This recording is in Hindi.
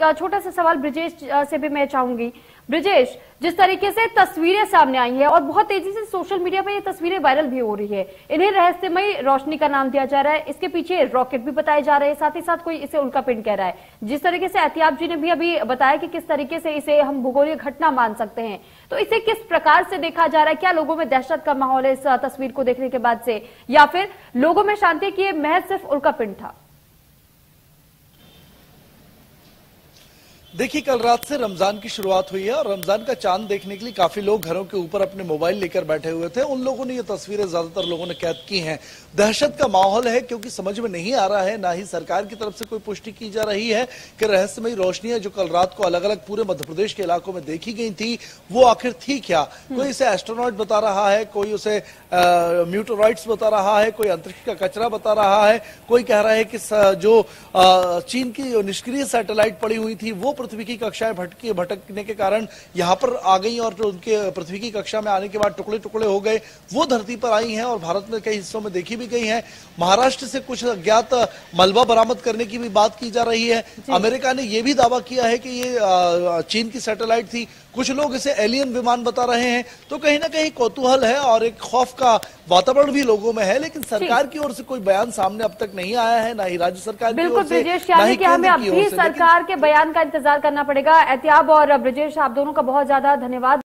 छोटा सा सवाल ब्रिजेश से भी मैं चाहूँगी। ब्रिजेश, जिस तरीके से तस्वीरें सामने आई है और बहुत तेज़ी से सोशल मीडिया पे ये तस्वीरें वायरल भी हो रही है, इन्हें रहस्यमय रोशनी का नाम दिया जा रहा है। इसके पीछे रॉकेट भी बताए जा रहे हैं, साथ ही साथ कोई इसे उल्का पिंड कह रहा है। जिस तरीके से एहतियाब जी ने भी अभी बताया कि किस तरीके से इसे हम भूगोलीय घटना मान सकते हैं तो इसे किस प्रकार से देखा जा रहा है? क्या लोगों में दहशत का माहौल है इस तस्वीर को देखने के बाद से? या फिर लोगों में शांति की महज सिर्फ़ उल्का पिंड था? देखिए, कल रात से रमज़ान की शुरुआत हुई है और रमज़ान का चाँद देखने के लिए काफ़ी लोग घरों के ऊपर अपने मोबाइल लेकर बैठे हुए थे। उन लोगों ने ये तस्वीरें ज़्यादातर लोगों ने कैद की हैं। दहशत का माहौल है, क्योंकि समझ में नहीं आ रहा है, ना ही सरकार की तरफ़ से कोई पुष्टि की जा रही है कि रहस्यमयी रोशनियाँ जो कल रात को अलग अलग पूरे मध्य प्रदेश के इलाकों में देखी गई थी, वो आखिर थी क्या? कोई इसे एस्ट्रोनॉट बता रहा है, कोई उसे म्यूटोराइट्स बता रहा है, कोई अंतरिक्ष का कचरा बता रहा है, कोई कह रहा है कि जो चीन की निष्क्रिय सैटेलाइट पड़ी हुई थी, वो पृथ्वी की कक्षाएँ भटकी भटकने के कारण यहाँ पर आ गई और जो उनके पृथ्वी की कक्षा में आने के बाद टुकड़े टुकड़े हो गए वो धरती पर आई हैं और भारत में कई हिस्सों में देखी भी गई हैं। महाराष्ट्र से कुछ अज्ञात मलबा बरामद करने की भी बात की जा रही है। अमेरिका ने यह भी दावा किया है कि ये चीन की सैटेलाइट थी। कुछ लोग इसे एलियन विमान बता रहे हैं। तो कहीं ना कहीं कौतूहल है और एक खौफ का वातावरण भी लोगों में है लेकिन सरकार की ओर से कोई बयान सामने अब तक नहीं आया है ना ही राज्य सरकार की ओर से ना ही हमें अब भी सरकार के बयान का इंतज़ार करना पड़ेगा। एहतियाब और ब्रजेश आप दोनों का बहुत ज़्यादा धन्यवाद।